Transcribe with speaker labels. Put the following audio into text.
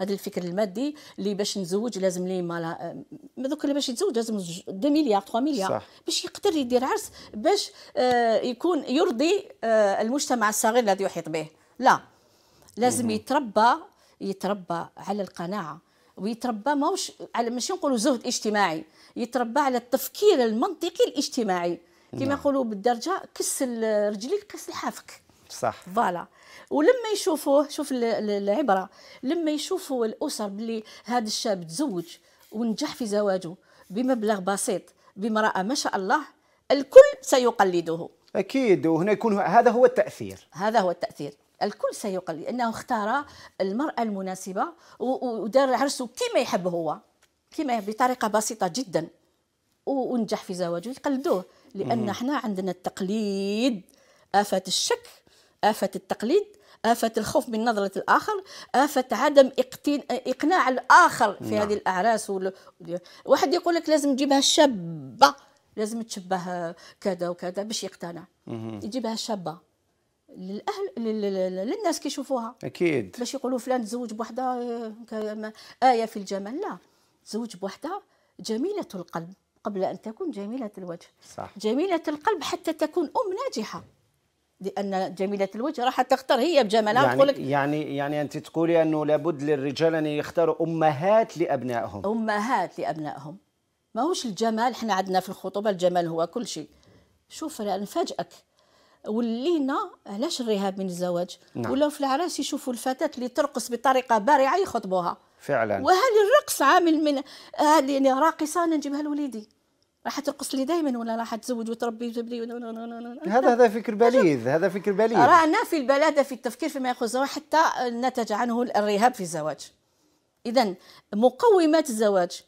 Speaker 1: هذا الفكر المادي اللي باش نزوج لازم لي مالا دوك اللي باش يتزوج لازم 2 مليار 3 مليار صح. باش يقدر يدير عرس باش آه يكون يرضي آه المجتمع الصغير الذي يحيط به. لا. لازم يتربى يتربى على القناعة ويتربى ماهوش على ماشي نقولوا زهد اجتماعي يتربى على التفكير المنطقي الاجتماعي. كما نعم. يقولوا بالدرجة كس رجليك كس لحافك
Speaker 2: صح.
Speaker 1: فوالا. ولما يشوفوه شوف العبرة لما يشوفوا الأسر باللي هذا الشاب تزوج ونجح في زواجه بمبلغ بسيط بامراه ما شاء الله الكل سيقلده
Speaker 2: أكيد. وهنا يكون هذا هو التأثير.
Speaker 1: هذا هو التأثير. الكل سيقلد. إنه اختار المرأة المناسبة ودار عرسه كما يحب هو. كما بطريقة بسيطة جدا. ونجح في زواجه يقلدوه. لأن إحنا عندنا التقليد آفة الشك آفة التقليد آفة الخوف من نظرة الآخر آفة عدم إقناع الآخر في نعم. هذه الأعراس واحد يقول لك لازم تجيبها شابة لازم تشبه كذا وكذا باش يقتنع. يجيبها شابة. للأهل للناس كيشوفوها
Speaker 2: أكيد.
Speaker 1: باش يقولوا فلان تزوج بوحدة آية في الجمال لا تزوج بوحدة جميلة القلب قبل أن تكون جميلة الوجه.
Speaker 2: صح.
Speaker 1: جميلة القلب حتى تكون أم ناجحة. لأن جميلة الوجه راح تختار هي بجمالها
Speaker 2: يعني لك يعني يعني أنت تقولي أنه لابد للرجال أن يختاروا أمهات لأبنائهم.
Speaker 1: أمهات لأبنائهم. ماهوش الجمال إحنا عندنا في الخطوبة الجمال هو كل شيء. شوف نفاجئك. ولينا علاش الرهاب من الزواج؟ نعم. ولاو في العراس يشوفوا الفتاة اللي ترقص بطريقة بارعة يخطبوها.
Speaker 2: فعلا.
Speaker 1: وهل الرقص عامل من هذه يعني راقصة أنا نجيبها لوليدي. راح ترقص لي دائما ولا راح تزوج وتربي وتبني
Speaker 2: هذا هذا فكر بليذ هذا فكر بليذ
Speaker 1: رانا في البلاده في التفكير فيما يخص الزواج حتى نتج عنه الرهاب في الزواج. اذا مقومات الزواج.